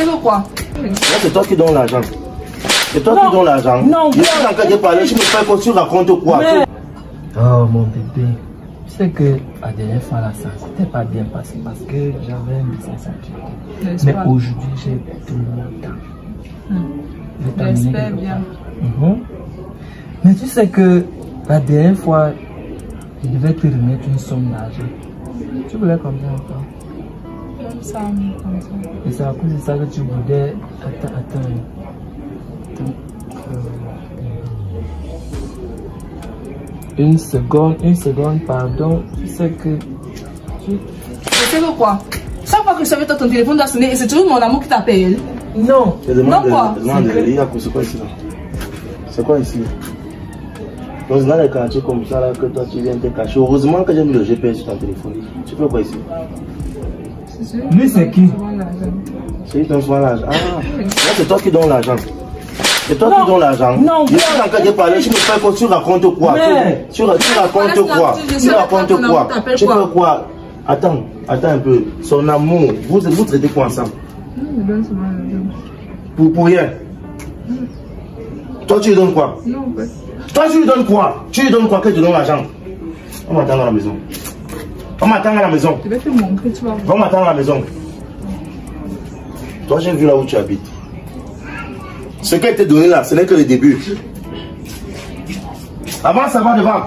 C'est que quoi Là, c'est toi qui donnes l'argent. C'est toi Non. qui donnes l'argent. Non, Je suis en train de parler, je me fais quoi, tu racontes quoi Mais- Oh mon bébé, tu sais que la dernière fois là, ça s'était pas bien passé parce que j'avais un business à gérer. N'est-ce Mais aujourd'hui, j'ai tout le temps. Hmm. T'amener J'espère bien. Mhm. Mais tu sais que la dernière fois, je devais te remettre une somme d'argent. Tu voulais combien encore Comme ça, comme ça. Et c'est à cause de ça que tu voulais. Attends, attends. Attends. Euh, Une seconde, une seconde, pardon. Tu sais que. tu- C'est que quoi Chaque fois que je savais ton téléphone doit sonner et c'est toujours mon amour qui t'appelle. Non! Non, quoi C'est que- quoi, ici là C'est quoi ici? Donc, dans les quartiers comme ça là, que toi tu viens te cacher. Heureusement que j'ai mis le GPS sur ton téléphone. Tu fais quoi ici Lui, c'est qui C'est lui qui donne souvent l'argent. Ah, c'est toi qui donnes l'argent. C'est toi Non. qui donnes l'argent. Non, Je suis en train de parler, je me fais quoi, tu racontes quoi? Mais- Tu, tu, tu racontes quoi? Tu racontes quoi? Tu fais quoi? Attends, attends un peu. Son amour, vous vous traitez quoi ensemble? Je donne souvent l'argent. pour, pour rien. Toi, tu lui donnes quoi? Non. Toi, tu lui donnes quoi? Tu lui donnes quoi que tu donnes l'argent? On m'attend dans la maison. On m'attend dans la maison. Je vais te montrer, tu vas voir. On m'attend dans la maison. Toi, j'ai vu là où tu habites. Ce qui a été donné là, ce n'est que le début. Avant, ça va devant.